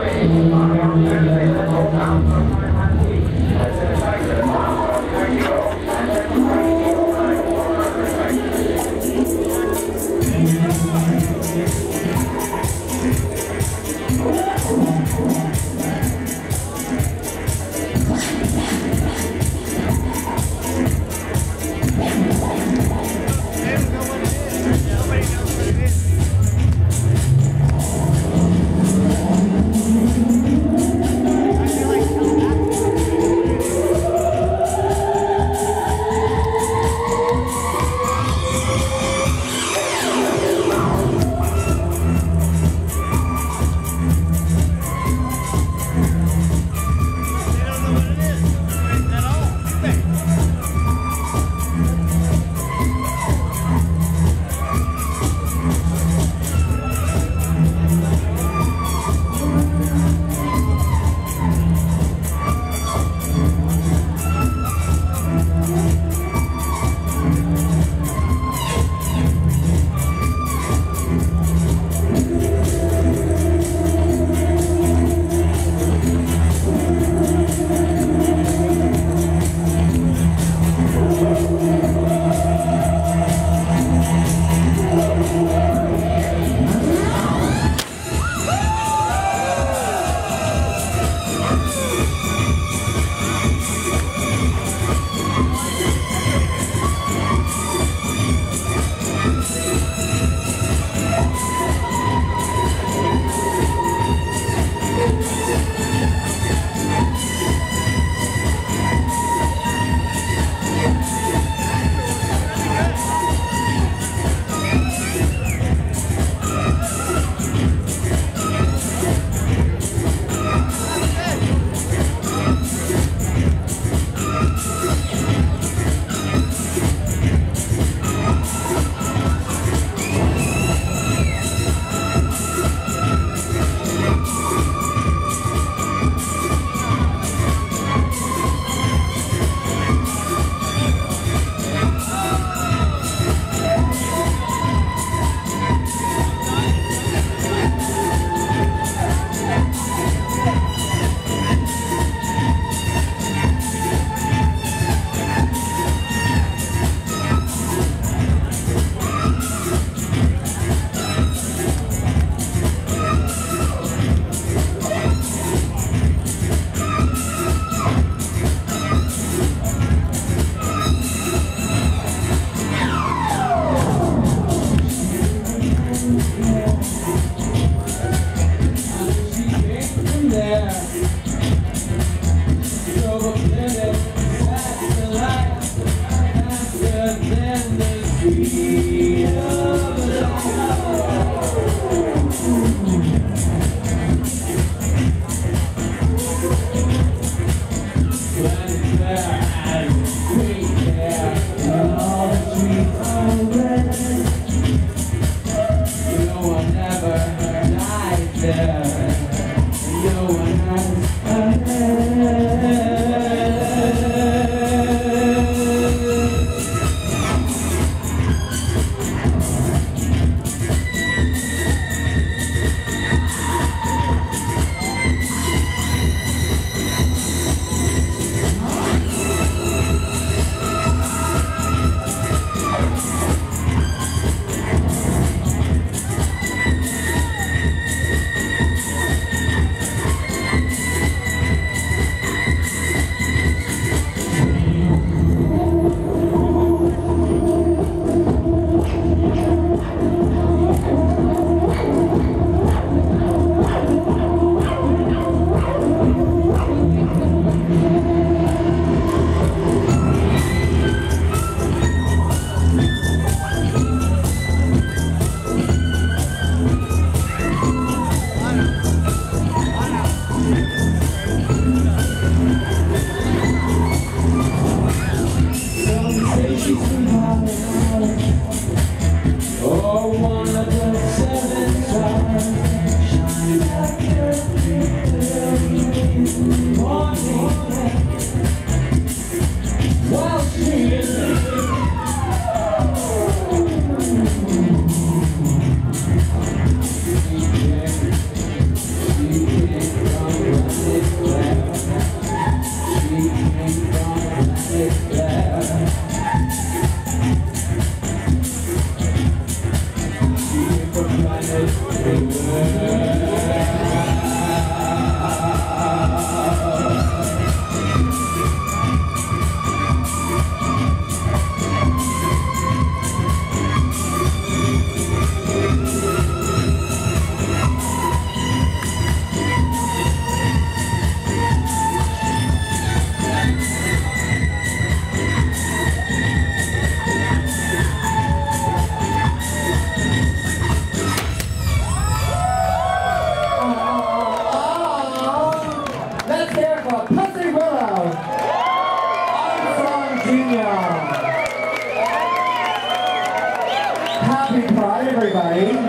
Amen. Música Amen.